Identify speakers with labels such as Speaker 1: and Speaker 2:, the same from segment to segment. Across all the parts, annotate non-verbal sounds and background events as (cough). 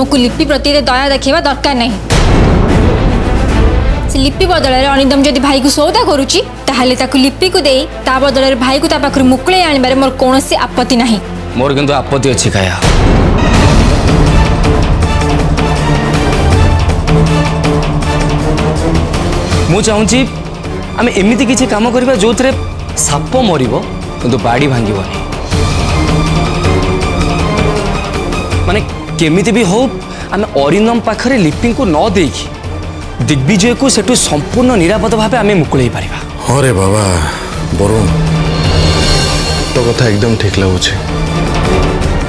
Speaker 1: आमको लिपि प्रति दया देखा दरकार ना लिपि बदल अनिदम जदि भाई को सौदा करुच्ची लिपि को दे ता बदल भाई को मुकुले आणवे मोर कौन आपत्ति ना
Speaker 2: मोर कि आपत्ति अच्छी खाया मुझे आम एमती किसी कम करवा जो थे साप मर कि बाड़ी भांग मैंने কেমিতি বি হোক আমি অরিন্দম পাখে লিপিঙ্কু ন দেখি দিগ্বিজয়কু সেটু সম্পূর্ণ নিরাপদ ভাবে আমি মুকুলাই পারিবা
Speaker 3: হরে বাবা বরুণ তো কথা একদম ঠিক লাগুছে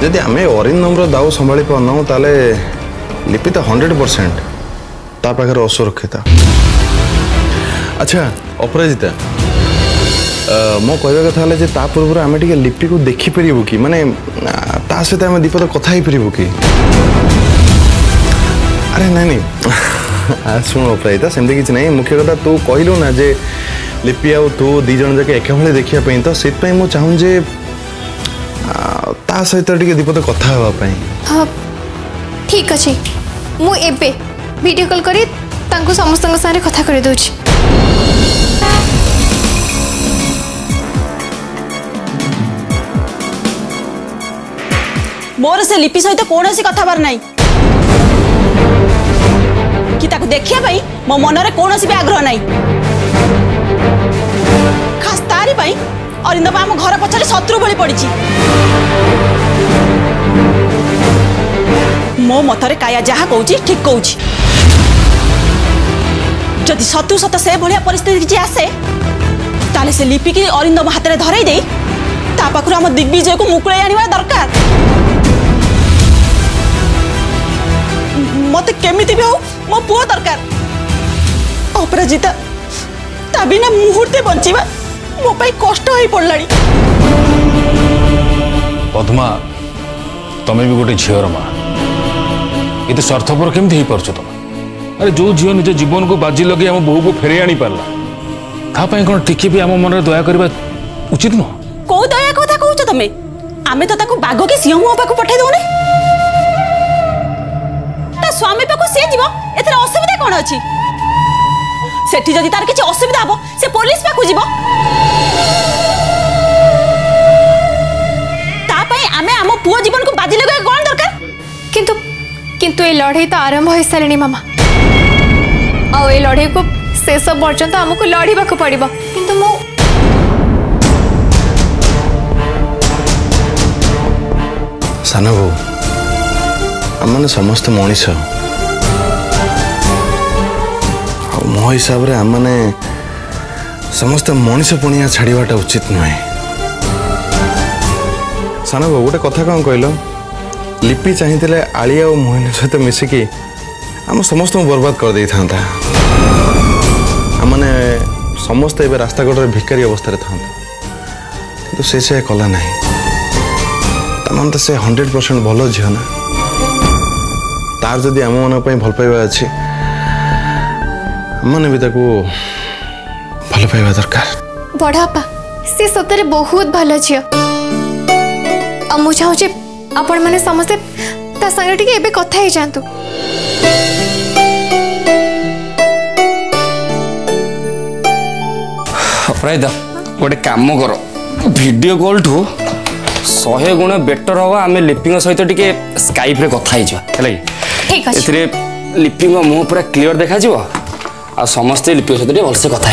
Speaker 3: যদি আমি অরিন্দমর দাও সম্ভাড়ি পাও তাহলে লিপি তো হন্ড্রেড পরসেন্ট তা পাখে অসুরক্ষিতা আচ্ছা অপরাজিতা ମୋ କହିବା କଥା ହେଲା ଯେ ତା ପୂର୍ବରୁ ଆମେ ଟିକେ ଲିପିକୁ ଦେଖିପାରିବୁ କି ମାନେ ତା ସହିତ ଆମେ ଦୁଇ ପଦ କଥା ହେଇପାରିବୁ କି ଆରେ ନାଇଁ ନାଇଁ ଶୁଣ ପ୍ରାୟତା ସେମିତି କିଛି ନାହିଁ ମୁଖ୍ୟ କଥା ତୁ କହିଲୁ ନା ଯେ ଲିପି ଆଉ ତୁ ଦୁଇ ଜଣ ଯାକ ଏକାଭଳି ଦେଖିବା ପାଇଁ ତ ସେଥିପାଇଁ ମୁଁ ଚାହୁଁ ଯେ ତା ସହିତ ଟିକେ ଦୁଇ ପଦ କଥା ହେବା ପାଇଁ
Speaker 4: ଠିକ୍ ଅଛି ମୁଁ ଏବେ ଭିଡ଼ିଓ କଲ୍ କରି ତାଙ୍କୁ ସମସ୍ତଙ୍କ ସାଙ୍ଗରେ କଥା କରିଦେଉଛି
Speaker 5: মোর সে লিপি সহিত কৌশি কথাবার নাই কি তাকে দেখা পাই মো মনরে কৌশি বি আগ্রহ নাই খাস তারি পাই অরিন্দপা আম ঘর পছরে শত্রু ভি পড়িছি মো মতরে কায়া যাহা কৌছি ঠিক কৌছি যদি সতু সত সে ভাবে পরিস্থিতি কিছু আসে তাহলে সে লিপিকি অরিন্দম হাতের ধরাই দেই তা পাখু আমার দিগ্বিজয়কে মুকুড়াই আনবা দরকার মতে কেমিতি বি হোক মো পুয় দরকার অপরাজিতা তা বিনা মুহূর্তে বঞ্চিবা মো পাই কষ্ট হয়ে পড়লানি
Speaker 6: পদ্মা তুমি বি গোটে ঝিওর মা এতে স্বার্থপর কেমতি হয়ে পারছো তোমার আরে যে ঝিও নিজ জীবনকে বাজি লগাই আমার বহুকে ফেরাই আনি পারলা তা পাই কোন টিকে বি আমার মনে দয়া করা উচিত নহ
Speaker 5: কেউ দয়া কথা কৌছ তুমি আমি তো তাকে বাঘ কি সিংহ পাখু পঠাই দৌনে স্বামী পাখ সে যাব এতে অসুবিধা কোণ অছি সেটি যদি তার কিছু অসুবিধা হব সে পুলিশ পাখ যাব তা পাই আমি আম পুয় জীবনকে বাজি লগাই কোন দরকার
Speaker 4: কিন্তু কিন্তু এই লড়াই তো আরম্ভ হয়ে সারে মামা আও এই লড়াইকু শেষ পর্যন্ত আমাকে লড়িবাকু পড়িব কিন্তু মু
Speaker 3: সানা বউ ଆମମାନେ ସମସ୍ତେ ମଣିଷ ଆଉ ମୋ ହିସାବରେ ଆମମାନେ ସମସ୍ତେ ମଣିଷ ପଣିଆ ଛାଡ଼ିବାଟା ଉଚିତ ନୁହେଁ ସାନ ବାବୁ ଗୋଟେ କଥା କ'ଣ କହିଲ ଲିପି ଚାହିଁଥିଲେ ଆଳି ଆଉ ମହିନ ସହିତ ମିଶିକି ଆମ ସମସ୍ତଙ୍କୁ ବର୍ବାଦ କରିଦେଇଥାନ୍ତା ଆମମାନେ ସମସ୍ତେ ଏବେ ରାସ୍ତାଘଟରେ ଭିକାରୀ ଅବସ୍ଥାରେ ଥାନ୍ତୁ କିନ୍ତୁ ସେ ସେ କଲା ନାହିଁ ତା'ମାନେ ତ ସେ ହଣ୍ଡ୍ରେଡ଼ ପରସେଣ୍ଟ ଭଲ ଝିଅ ନା ତାର ଯଦି ଆମମାନଙ୍କ ପାଇଁ ଭଲ ପାଇବା ଅଛି ଆମମାନେ ବି ତାକୁ ଭଲ ପାଇବା ଦରକାର
Speaker 4: ବଡ଼ବାପା ସେ ସତରେ ବହୁତ ଭଲ ଝିଅ ଆଉ ମୁଁ ଚାହୁଁଛି ଆପଣମାନେ ସମସ୍ତେ ତା ସାଙ୍ଗରେ ଟିକେ ଏବେ କଥା ହେଇଯାଆନ୍ତୁ
Speaker 2: ଅପରାଜିତା ଗୋଟେ କାମ କର ଭିଡ଼ିଓ କଲ୍ଠୁ ଶହେ ଗୁଣ ବେଟର ହେବ ଆମେ ଲିପିଙ୍କ ସହିତ ଟିକେ ସ୍କାଇପ୍ରେ କଥା ହେଇଯିବା ହେଲା କି लिपि मुह देखा लिपि सहित भलसे कथा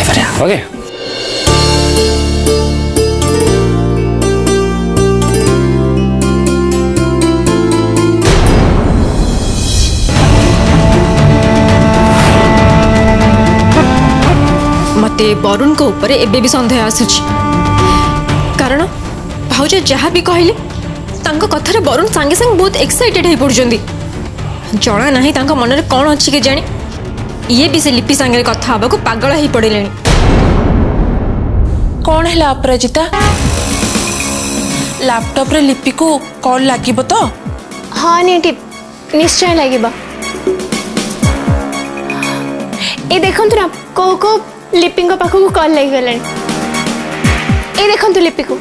Speaker 1: वरुण को ऊपर एबे भी संदेह आसुची कारण भाज जहाँ भी कहले कथार वरुण सांगे सांगे बहुत एक्साइटेड हो पड़ती ଜଣା ନାହିଁ ତାଙ୍କ ମନରେ କ'ଣ ଅଛି କେଜାଣି ଇଏ ବି ସେ ଲିପି ସାଙ୍ଗରେ କଥା ହେବାକୁ ପାଗଳ ହେଇ ପଡ଼ିଲେଣି
Speaker 7: କ'ଣ ହେଲା ଅପରାଜିତା ଲାପଟପ୍ରେ ଲିପିକୁ କଲ୍ ଲାଗିବ ତ
Speaker 4: ହଁ ନିଟି ନିଶ୍ଚୟ ଲାଗିବ ଏ ଦେଖନ୍ତୁ ନା କୋଉ କୋଉ ଲିପିଙ୍କ ପାଖକୁ କଲ୍ ଲାଗିଗଲାଣି ଏ ଦେଖନ୍ତୁ ଲିପିକୁ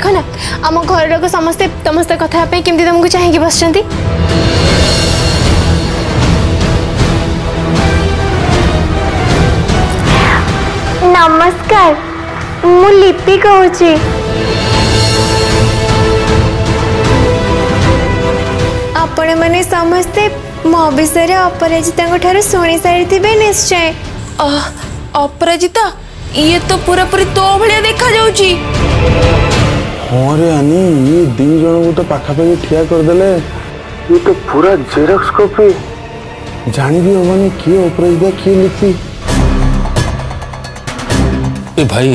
Speaker 4: देख ना आम घर लोग समस्ते समस्त कथा कथापी कमी तुमको चाहिए बस
Speaker 8: नमस्कार मु लिपि कहूँ
Speaker 4: आपण मैंने समस्ते मो विषय अपराजिता शुणी सारी निश्चय
Speaker 7: अपराजिता ये तो पूरा पूरी तो भाया देखा जा
Speaker 3: हाँ रे आनी ये दी जन को तो पाखापाखि ठिया करदे ये तो पूरा जेरक्स कॉपी जानी भी हमारे किए अपराजिता किए लिपि
Speaker 6: ए भाई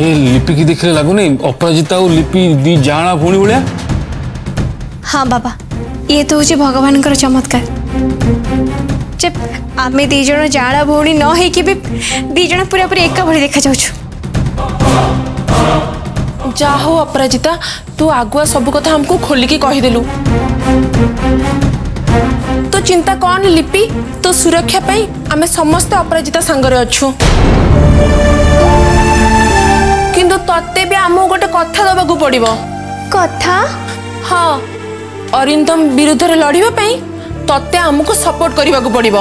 Speaker 6: ये लिपि की देखने नहीं अपराजिता और लिपि दी जाना पुणी भाया
Speaker 4: हाँ बाबा ये तो हूँ भगवान चमत्कार जब आम दिज जाँला भौणी न हो दिज पूरा पूरी एका भाई देखा जाऊ
Speaker 7: ଯା ହଉ ଅପରାଜିତା ତୁ ଆଗୁଆ ସବୁ କଥା ଆମକୁ ଖୋଲିକି କହିଦେଲୁ ତୁ ଚିନ୍ତା କ'ଣ ଲିପି ତୋ ସୁରକ୍ଷା ପାଇଁ ଆମେ ସମସ୍ତେ ଅପରାଜିତା ସାଙ୍ଗରେ ଅଛୁ କିନ୍ତୁ ତତେ ବି ଆମକୁ ଗୋଟେ କଥା ଦବାକୁ ପଡିବ
Speaker 4: କଥା
Speaker 7: ହଁ ଅରିନ୍ଦମ ବିରୁଦ୍ଧରେ ଲଢିବା ପାଇଁ ତତେ ଆମକୁ ସପୋର୍ଟ କରିବାକୁ ପଡିବ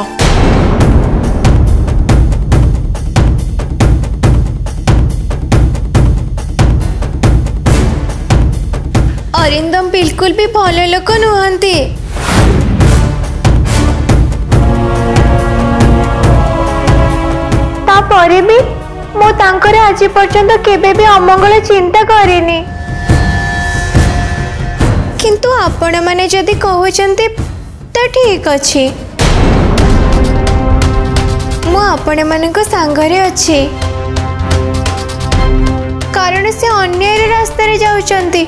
Speaker 4: अरिंदम बिल्कुल भी भल लोक नुहत
Speaker 8: आज पर्यत के अमंगल चिंता करनी
Speaker 4: किंतु आपण मैंने जदि कहते तो ठीक अच्छे मुण मानी अच्छी कारण से अन्या रास्त जाऊँगी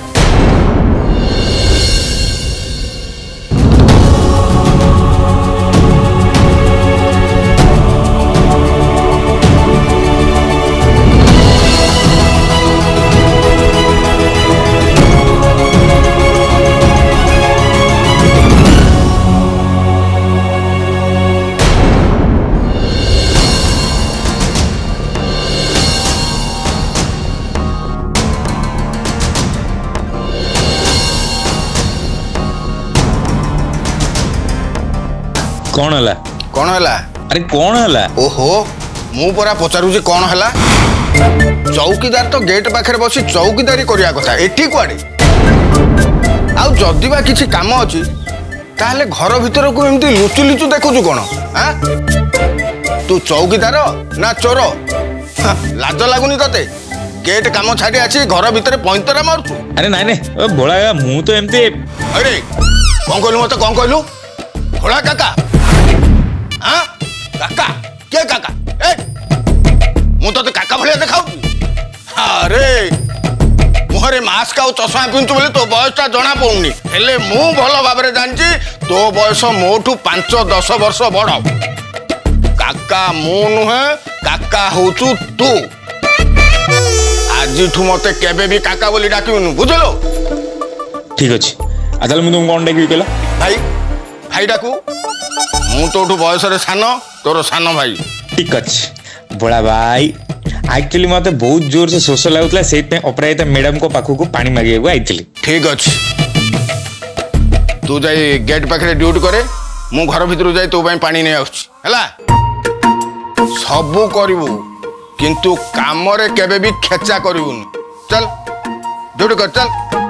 Speaker 9: କଣ ହେଲା
Speaker 10: କଣ ହେଲା
Speaker 9: ଆରେ କଣ ହେଲା
Speaker 10: ଓହୋ ମୁଁ ପରା ପଚାରୁଛି କଣ ହେଲା ଚୌକିଦାର ତ ଗେଟ୍ ପାଖରେ ବସି ଚୌକିଦାରୀ କରିବା କଥା ଏଠି କୁଆଡ଼େ ଆଉ ଯଦି ବା କିଛି କାମ ଅଛି ତାହେଲେ ଘର ଭିତରକୁ ଏମିତି ଲୁଚୁ ଲୁଚୁ ଦେଖୁଛୁ କ'ଣ ତୁ ଚୌକିଦାର ନା ଚୋର ଲାଜ ଲାଗୁନି ତତେ গেট কাম ছাড়ি আছে ঘর ভিতরে পইন্তরা মারুছু
Speaker 9: আরে নাই নাই ভোলা মু তো এমতি
Speaker 10: আরে কোন কইলু মতে কোন কইলু ভোলা কাকা কাকা কে কাকা এ ମୁଁ ତତେ କାକା ଭଳିଆ ଦେଖାଉଛି ଆରେ ମୁହଁରେ ମାସ୍କ ଆଉ ଚଷମା ପିନ୍ଧୁ ବୋଲି ତୋ ବୟସଟା ଜଣା ପଡ଼ୁନି ହେଲେ ମୁଁ ଭଲ ଭାବରେ ଜାଣିଛି ତୋ ବୟସ ମୋଠୁ ପାଞ୍ଚ ଦଶ ବର୍ଷ ବଡ଼ କାକା ମୁଁ ନୁହେଁ କାକା ହଉଛୁ ତୁ ଆଜିଠୁ ମତେ କେବେ ବି କାକା ବୋଲି ଡାକିବୁନୁ ବୁଝିଲୁ
Speaker 9: ଠିକ ଅଛି ଆଉ ତାହେଲେ ମୁଁ ତୁମକୁ କ'ଣ ଡାକିବି କହିଲା
Speaker 10: ଭାଇ ଭାଇ ଡାକୁ ମୁଁ ତୋଠୁ ବୟସରେ ସାନ ତୋର ସାନ ଭାଇ
Speaker 9: ଠିକ ଅଛି ଭୋଳା ଭାଇ ଆକ୍ଚୁଆଲି ମତେ ବହୁତ ଜୋରସେ ଶୋଷ ଲାଗୁଥିଲା ସେଇଥିପାଇଁ ଅପରାଜିତା ମ୍ୟାଡାମଙ୍କ ପାଖକୁ ପାଣି ମାଗିବାକୁ ଆଇଥିଲି
Speaker 10: ଠିକ ଅଛି ତୁ ଯାଇ ଗେଟ୍ ପାଖରେ ଡ୍ୟୁଟି କରେ ମୁଁ ଘର ଭିତରୁ ଯାଇ ତୋ ପାଇଁ ପାଣି ନେଇ ଆସୁଛି ହେଲା ସବୁ କରିବୁ କିନ୍ତୁ କାମରେ କେବେ ବି ଖେଚା କରିବୁନି ଚାଲ ଡ୍ୟୁଟି କର ଚାଲ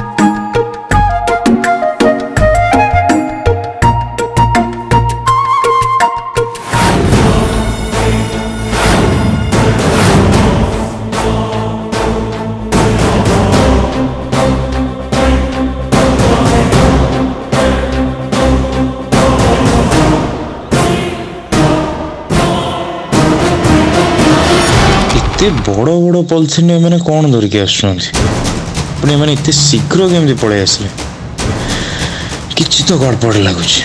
Speaker 11: ଏତେ ବଡ଼ ବଡ଼ ପଲିଥିନ ଏମାନେ କ'ଣ ଧରିକି ଆସୁଛନ୍ତି ପୁଣି ଏମାନେ ଏତେ ଶୀଘ୍ର କେମିତି ପଳେଇ ଆସିଲେ କିଛି ତ ଗଡ଼ପଡ଼ ଲାଗୁଛି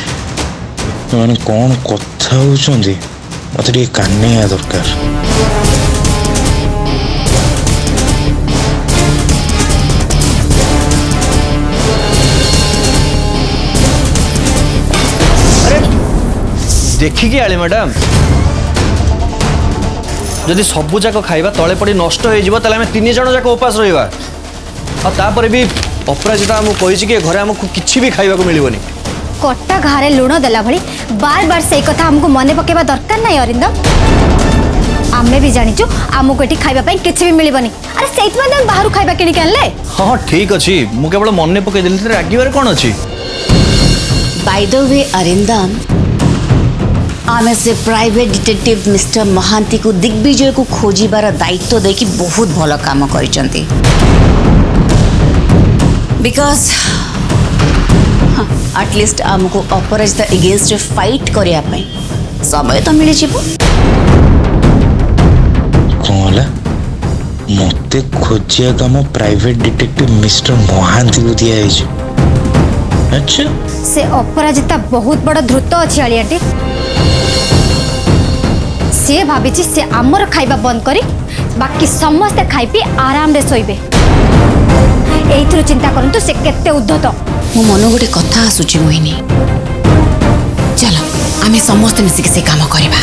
Speaker 11: ଏମାନେ କ'ଣ କଥା ହେଉଛନ୍ତି ମୋତେ ଟିକେ କାନେଇବା ଦରକାର
Speaker 12: ଦେଖିକି ଆଳେ ମ୍ୟାଡ଼ାମ୍ ଯଦି ସବୁଯାକ ଖାଇବା ତଳେ ପଡ଼ି ନଷ୍ଟ ହେଇଯିବ ତାହେଲେ ଆମେ ତିନି ଜଣ ଯାକ ଉପାସ ରହିବା ଆଉ ତାପରେ ବି ଅପରାଜିତା ଆମକୁ କହିଛି କି ଘରେ ଆମକୁ କିଛି ବି ଖାଇବାକୁ ମିଳିବନି
Speaker 13: କଟା ଘାରେ ଲୁଣ ଦେଲା ଭଳି ବାର ବାର ସେଇ କଥା ଆମକୁ ମନେ ପକାଇବା ଦରକାର ନାହିଁ ଅରିନ୍ଦମ ଆମେ ବି ଜାଣିଛୁ ଆମକୁ ଏଠି ଖାଇବା ପାଇଁ କିଛି ବି ମିଳିବନି ଆରେ ସେଇଥିପାଇଁ ତମେ ବାହାରୁ ଖାଇବା କିଣିକି ଆଣିଲେ
Speaker 12: ହଁ ଠିକ୍ ଅଛି ମୁଁ କେବଳ ମନେ ପକାଇଦେଲି ରାଗିବାରେ କ'ଣ ଅଛି
Speaker 14: ବାଇ ଦ ୱେ ଅରିନ୍ଦମ आम से प्राइवेट डिटेक्टिव मिस्टर महांती को दिग्विजय को खोजार दायित्व देखि बहुत भल कम कर बिकज आटलिस्ट आमको अपराजिता एगेन्स्ट फाइट करने समय तो मिल
Speaker 11: कौन मत खोजा कम प्राइवेट डिटेक्टिव मिस्टर महांती को दिया अच्छा
Speaker 13: से अपराजिता बहुत बड़ा धृत अच्छी आलियाटी सी भाभी से आमर खाଇବା बंद करी बाकी समस्ते खाई आराम रे सोइबे ଏଇଥିରୁ ଚିନ୍ତା କରନ୍ତୁ ସେ କେତେ ଉଦ୍ଧତ
Speaker 14: ମୋ ମନ ଗୋଟେ କଥା ଆସୁଛି ମୋହିନୀ ଚାଲ ଆମେ ସମସ୍ତେ ମିଶିକି ସେ କାମ କରିବା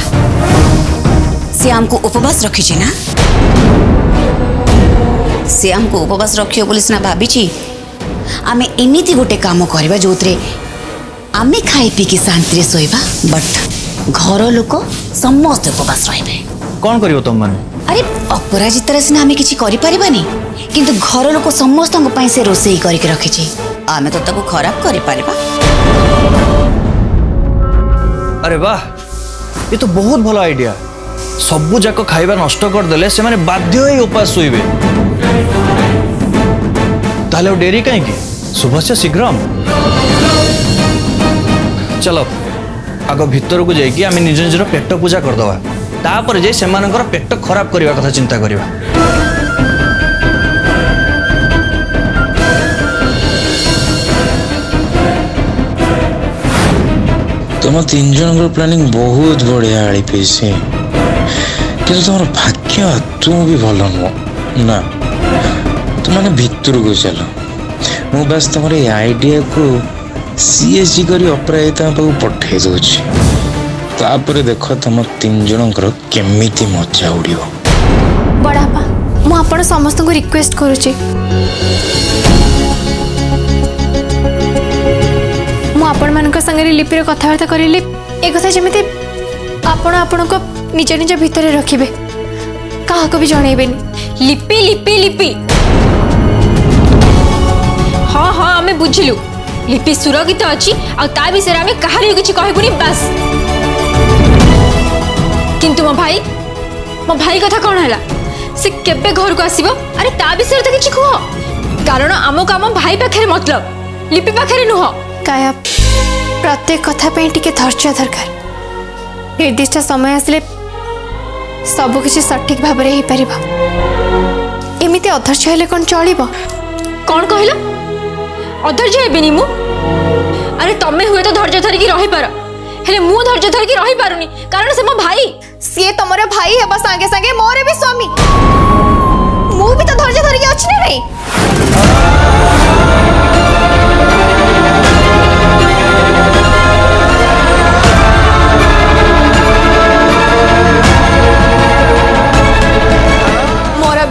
Speaker 14: ସେ ଆମକୁ ଉପବାସ ରଖିଛି ନା ସେ ଆମକୁ ଉପବାସ ରଖିବ ବୋଲି ସିନା ଭାବିଛି ଆମେ ଏମିତି ଗୋଟେ କାମ କରିବା ଯେଉଁଥିରେ ଆମେ ଖାଇ ପିଇକି ଶାନ୍ତିରେ ଶୋଇବା ବଟ୍ घर लोक समस्त उपवास रहिबे
Speaker 12: कोन करियो अरे
Speaker 14: अपराजित तरह से ना हमें किसी घर लोक समस्त से रोसेई करी रखी छी तो खराब करी परिबा
Speaker 12: अरे वाह ये तो बहुत भलो आईडिया सब जाक खाइबा नष्ट से माने बाध्य होई उपवास सोइबे ताले डेरी काई की शीघ्र चलो আগ ভিতরক যাই আমি নিজ নিজের পেট পূজা করদেবা তাপরে যাই সে পেট খারাপ করা কথা চিন্তা করা
Speaker 11: তোমার তিনজনকর প্ল্যানিং বহুত বড়িয়া আড়ি পেয়েছি কিন্তু তোমার ভাগ্য আদৌ বি ভাল নুহ না তোমাকে ভিতরক চাল মু বাস তোমার এই আইডিয়া কু সিএসজি করে অপরাজিতা পাখু ପଠେଇଦେଉଛି ତାପରେ ଦେଖ ତମ ତିନି ଜଣଙ୍କର କେମିତି ମଜା ଉଡ଼ିବ
Speaker 4: ବଡ଼ବାପା ମୁଁ ଆପଣ ସମସ୍ତଙ୍କୁ ରିକ୍ୱେଷ୍ଟ କରୁଛି ମୁଁ ଆପଣମାନଙ୍କ ସାଙ୍ଗରେ ଲିପିରେ କଥାବାର୍ତ୍ତା କରିଲି ଏ କଥା ଯେମିତି ଆପଣ ଆପଣଙ୍କ ନିଜ ନିଜ ଭିତରେ ରଖିବେ କାହାକୁ ବି ଜଣେଇବେନି
Speaker 1: ଲିପି ଲିପି ଲିପି ହଁ ହଁ ଆମେ ବୁଝିଲୁ লিপি সুরক্ষিত অছি আর তা বিষয়ে আমি কাহারি কিছু কহবুনি বাস কিন্তু মো ভাই মো ভাই কথা কোণ হল সে কেবে ঘরক আসব আরে তা বিষয়ে তো কিছু কুহ কারণ আমক আম ভাই পাখে মতলব লিপি পাখে নুহ
Speaker 4: কায়া প্রত্যেক কথা পাই টিকে ধৈর্য দরকার নির্দিষ্ট সময় আসলে সবকিছু সঠিক ভাবে হয়ে পারিব এমিতি অধৈর্য হলে কোন চলিব
Speaker 1: কোন কহিলা अधर्य अरे तमें हुए तो धर्ज धरिकी रही पार हेले मु धर्ज धरिकी रही पारुनी कारण से मो भाई
Speaker 4: सी तुम भाई हे सांगे सांगे मोर भी स्वामी मु भी तो धर्ज धरिकी अच्छी ना भाई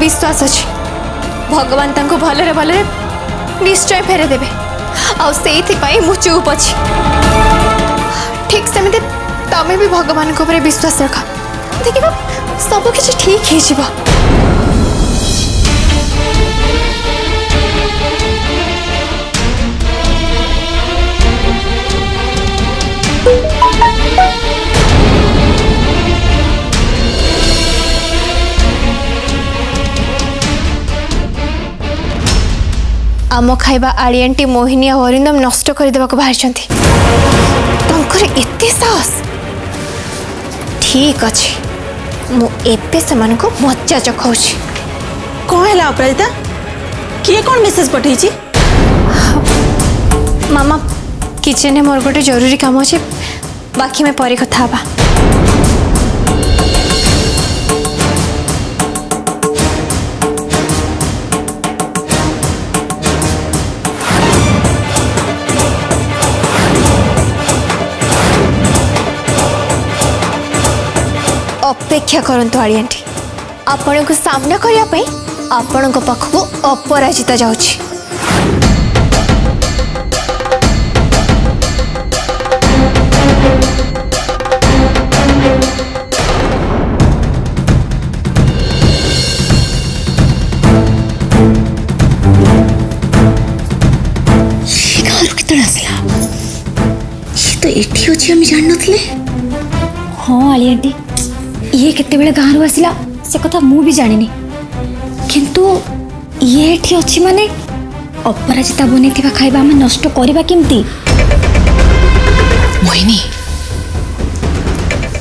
Speaker 4: विश्वास अच्छी भगवान भलरे भलरे निश्चय फेरे देबे आउ सेइति पई मु चुप अछि ठीक से मते तमे भी भगवान को परे विश्वास रख देखिबा सब कुछ ठीक हे जीवा आम खाଇବା ଆଳିଆଣ୍ଟି ମୋହିନୀ ଆଉ ଅରିନ୍ଦମ ନଷ୍ଟ କରିଦେବାକୁ ବାହାରିଛନ୍ତି ତାଙ୍କର ଏତେ ସାହସ ଠିକ୍ ଅଛି ମୁଁ ଏବେ ସେମାନଙ୍କୁ ମଜା ଚଖାଉଛି କ'ଣ ହେଲା ଅପରାଜିତା
Speaker 5: କିଏ କ'ଣ ମେସେଜ ପଠେଇଛି
Speaker 4: ମାମା କିଚେନରେ ମୋର ଗୋଟେ ଜରୁରୀ କାମ ଅଛି ବାକି ଆମେ ପରେ କଥା ହେବା रक्षा करूँ आड़ी आंटी आपण को सामना करने आपण को पाखक अपराजिता जा
Speaker 14: तो ये जानते
Speaker 13: हाँ आलिया आंटी ଇଏ କେତେବେଳେ ଗାଁରୁ ଆସିଲା ସେ କଥା ମୁଁ ବି ଜାଣିନି କିନ୍ତୁ ଇଏ ଏଠି ଅଛି ମାନେ ଅପରାଜିତା ବନେଇଥିବା ଖାଇବା ଆମେ ନଷ୍ଟ କରିବା କେମିତି
Speaker 14: ମୋହିନୀ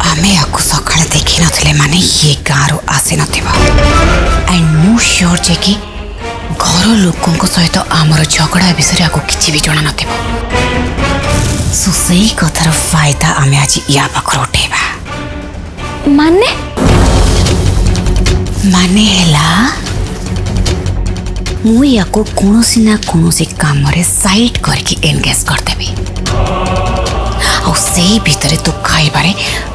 Speaker 14: ଆମେ ୟାକୁ ସକାଳେ ଦେଖିନଥିଲେ ମାନେ ଇଏ ଗାଁରୁ ଆସିନଥିବ ଆଣ୍ଡ ମୁଁ ସିଓର ଯେ କି ଘର ଲୋକଙ୍କ ସହିତ ଆମର ଝଗଡ଼ା ବିଷୟରେ ଆକୁ କିଛି ବି ଜଣାନଥିବ ସୋ ସେଇ କଥାର ଫାଇଦା ଆମେ ଆଜି ୟା ପାଖରୁ ଉଠେଇବା
Speaker 13: माने
Speaker 14: माने हैला मुई या को कोनोसी ना कोनोसी काम रे साइट करके एंगेज करते भी और सही भीतरे तो खाई बारे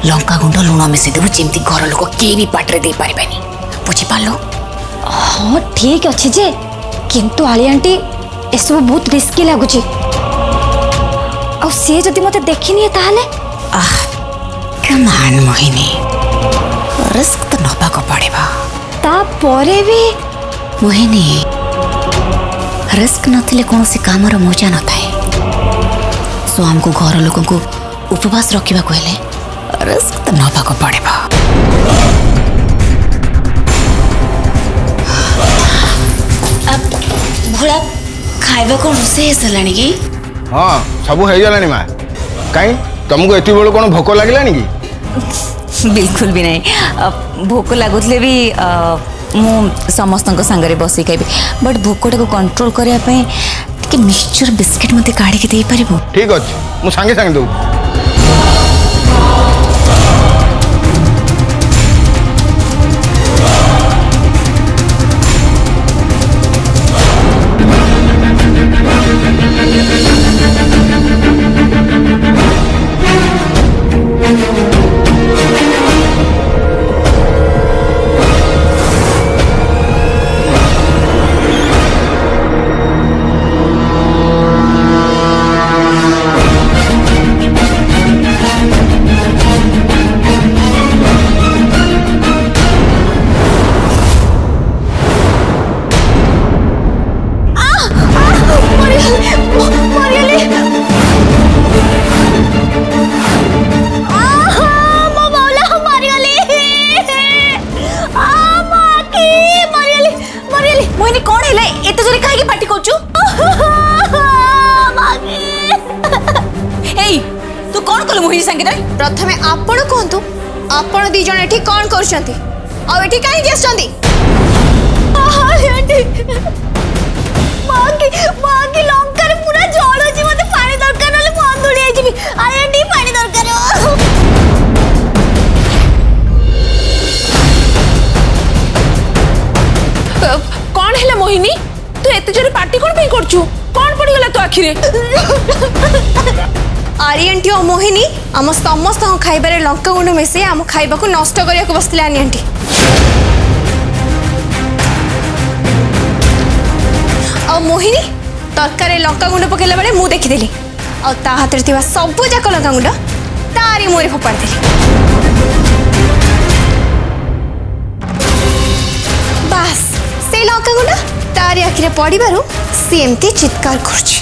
Speaker 14: लंका गुंडो लूना में से दबु चिंती घर लोगो के भी पटरे दे पारी बनी पूछ पालो
Speaker 13: हाँ ठीक अच्छे जे किंतु आली आंटी इस वो बहुत रिस्की लगु जी और सही जो दिमाग देखी नहीं ताले
Speaker 14: आह कमान मोहिनी रिस्क तो नबा को
Speaker 13: ता परे भी
Speaker 14: मोहिनी रिस्क नथिले कोनसी कामर मोजा नथाय सो हमको घर लोगों को उपवास रखिबा कोले रिस्क तो नबा को अब भुला खाइबा को रुसे हेसलाने की
Speaker 10: हां सब हो जालानी मा काई तुमको एती बेलो कोन भोको लागलानी की
Speaker 14: (laughs) बिल्कुल भी नहीं भोक लगुले भी मु समस्त बस खाइबी बट भोकटा को कंट्रोल करने मिक्सचर बिस्किट मत का ठीक
Speaker 10: अच्छे मुझे सांगे सांगे दूँ
Speaker 7: ଆଖିରେ
Speaker 4: ଆରିଆଣ୍ଟି ଓ ମୋହିନୀ ଆମ ସମସ୍ତଙ୍କ ଖାଇବାରେ ଲଙ୍କାଗୁଣ୍ଡ ମିଶାଇ ଆମ ଖାଇବାକୁ ନଷ୍ଟ କରିବାକୁ ବସିଥିଲେ ଆନିଆଣ୍ଟି ଆଉ ମୋହିନୀ ତରକାରୀରେ ଲଙ୍କାଗୁଣ୍ଡ ପକାଇଲା ବେଳେ ମୁଁ ଦେଖିଦେଲି ଆଉ ତା ହାତରେ ଥିବା ସବୁଯାକ ଲଙ୍କାଗୁଣ୍ଡ ତାରି ମୁହଁରେ ଫୋପାଡ଼ିଥିଲି ବାସ୍ ସେଇ ଲଙ୍କାଗୁଣ୍ଡ ତାରି ଆଖିରେ ପଡ଼ିବାରୁ ସିଏ ଏମିତି ଚିତ୍କାର କରୁଛି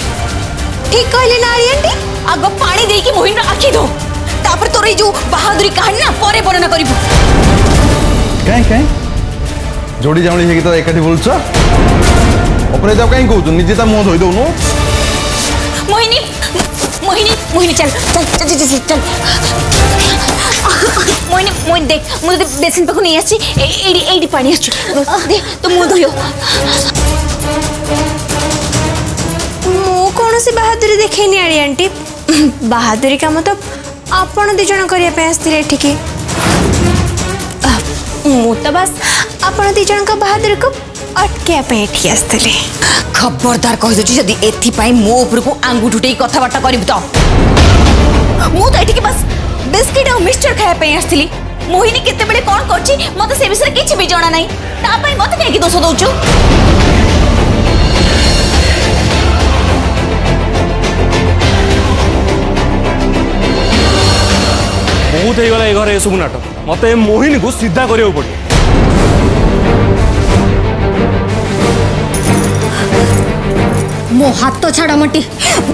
Speaker 4: ঠিক কহিলি না আরিয়ান্টি
Speaker 15: আগ পানি দেইকি मोहिन रा आखी তারপর तापर तोरे जो बहादुरी কাহিনী ना परे বর্ণনা करबो
Speaker 3: काय काय जोडी जावळी हे की त एकाठी बोलछ ओपरे जाव काय कहू तू निजे ता मुंह धोई दौनु
Speaker 15: मोहिनी मोहिनी मोहिनी चल चल चल चल चल मोहिनी मोहिन देख मुझे तो बेसिन पाखु नहीं आछी एडी एडी पानी आछी दे तो मुंह धोयो
Speaker 4: कौनसी बहादुरी देखेनी आड़ी आंटी बहादुरी कम तो आपण दिज करने आसते ये मुस आप दिज बहादुरी को अटकवाई
Speaker 14: खबरदार
Speaker 15: कह दूसरी मोर को आंगुठ उठे कथबार्ता कर बिस्किट और मिक्सचर खायापी आसती मोहिनी केत कौन कर विषय किसी भी जाना ना मत कहीं दोष दौ
Speaker 2: ବହୁତ ହେଇଗଲା ଏ ଘରେ ଏସବୁ ନାଟକ ମୋତେ ଏ ମୋହିନୀକୁ ସିଧା କରିବାକୁ ପଡ଼ିବ
Speaker 13: ମୋ ହାତ ଛାଡ଼ ମଟି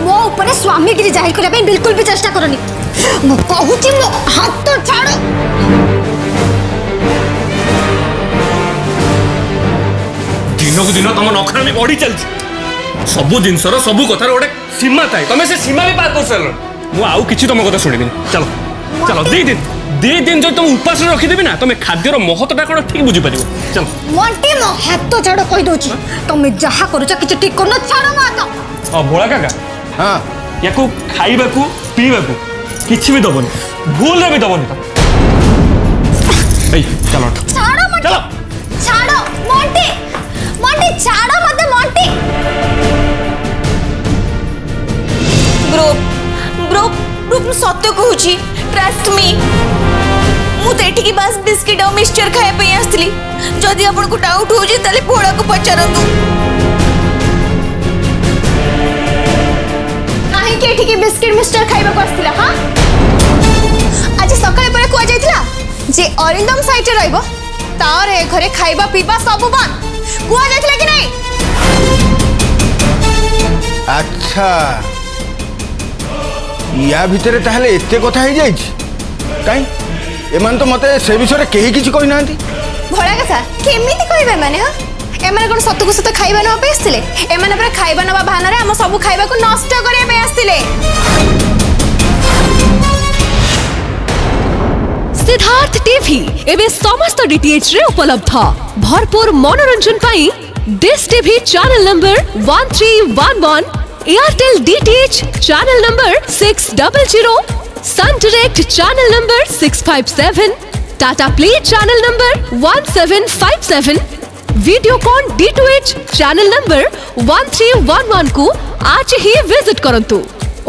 Speaker 13: ମୋ ଉପରେ ସ୍ୱାମୀଗିରି ଜାହିର କରିବା ପାଇଁ ବିଲକୁଲ ବି ଚେଷ୍ଟା କରନି ମୁଁ କହୁଛି ମୋ ହାତ ଛାଡ଼
Speaker 2: ଦିନକୁ ଦିନ ତମ ନଖରାମି ବଢି ଚାଲିଛି ସବୁ ଜିନିଷର ସବୁ କଥାର ଗୋଟେ ସୀମା ଥାଏ ତମେ ସେ ସୀମା ବି ପାର କରିସାରିଲଣି ମୁଁ ଆଉ କିଛି ତମ କଥା ଶୁଣିବିନି ଚାଲ
Speaker 13: ଚାଲ ଦୁଇ
Speaker 2: ଦିନ ଦୁଇ ଦିନ ଯଦି ତୁମ ଉପାସରେ ରଖିଦେବି ନା ତମେ ଖାଦ୍ୟର ମହତ୍ଵଟା କ'ଣ ଠିକ୍ ବୁଝିପାରିବ ଚାଲ
Speaker 13: ମଣ୍ଟି ମୋ ହାତ ଛାଡ଼ କହିଦେଉଛି ତମେ ଯାହା କରୁଛ କିଛି ଠିକ୍ କରୁନ ଛାଡ଼ ମୋ ହାତ
Speaker 2: ଅଭୋଳା କାକା
Speaker 10: ହଁ
Speaker 2: ୟାକୁ ଖାଇବାକୁ ପିଇବାକୁ କିଛି ବି ଦବନି ଭୁଲରେ ବି ଦବନି ତ ଏଇ ଚାଲ
Speaker 13: ଛାଡ଼ ଚାଲ ଛାଡ଼ ମଣ୍ଟି ମଣ୍ଟି ଛାଡ଼ ମୋତେ ମଣ୍ଟି
Speaker 15: ଗ୍ରୁପ୍ ଗ୍ରୁପ୍ ଗ୍ରୁପ୍ ସତ୍ୟ କହୁଛି ट्रस्ट मी ମୁଁ ତ ଏଠିକି ବାସ୍ ବିସ୍କିଟ୍ ଆଉ ମିକ୍ସଚର ଖାଇବା ପାଇଁ ଆସିଥିଲି ଯଦି ଆପଣଙ୍କୁ ଡାଉଟ୍ ହେଉଛି ତାହେଲେ ଭୋଳାକୁ ପଚାରନ୍ତୁ
Speaker 4: କାହିଁକି ଏଠିକି ବିସ୍କିଟ୍ ମିକ୍ସଚର ଖାଇବାକୁ ଆସିଥିଲା ହଁ ଆଜି ସକାଳେ ପରେ କୁହାଯାଇଥିଲା ଯେ ଅରିନ୍ଦମ ସାଇଟ୍ରେ ରହିବ ତାର ଏ ଘରେ ଖାଇବା ପିଇବା ସବୁ ବନ୍ଦ କୁହାଯାଇଥିଲା କି ନାହିଁ
Speaker 10: ଆଚ୍ଛା ইয়া ভিতরে তাহলে এতে কথা হয়ে যাইছি কাই এমান তো মতে সে বিষয়ে কেহি কিছু কই নাহান্তি
Speaker 4: ভোলা কথা কেমিতি কইবে মানে হ্যাঁ এমানে কোন সত্যকু সত্য খাইবা নেওয়া পাই আসছিলে এমানে পরে খাইবা নেওয়া বাহানারে আমার সবু খাইবাকু নষ্ট করিয়া পাই আসছিলে
Speaker 16: সিদ্ধার্থ টিভি এবে সমস্ত ডিটিএচ রে উপলব্ধ ভরপুর মনোরঞ্জন পাই dish TV channel number 1311 Airtel DTH channel number six double zero Sun Direct channel number six five seven Tata Play channel number one seven five seven Videocon D2H channel number one three one one को आज ही visit करंतु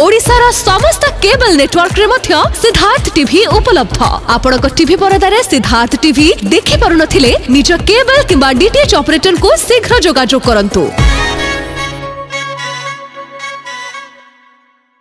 Speaker 16: ଓଡ଼ିଶାର ସମସ୍ତ କେବଲ ନେଟୱାର୍କରେ ମଧ୍ୟ Siddharth TV ଉପଲବ୍ଧ ଆପଣଙ୍କ TV ପରଦାରେ Siddharth TV ଦେଖିପାରୁନଥିଲେ ନିଜ କେବଲ କିମ୍ବା ଡିଟିଏଚ୍ ଅପରେଟରଙ୍କୁ ଶୀଘ୍ର ଯୋଗାଯୋଗ କରନ୍ତୁ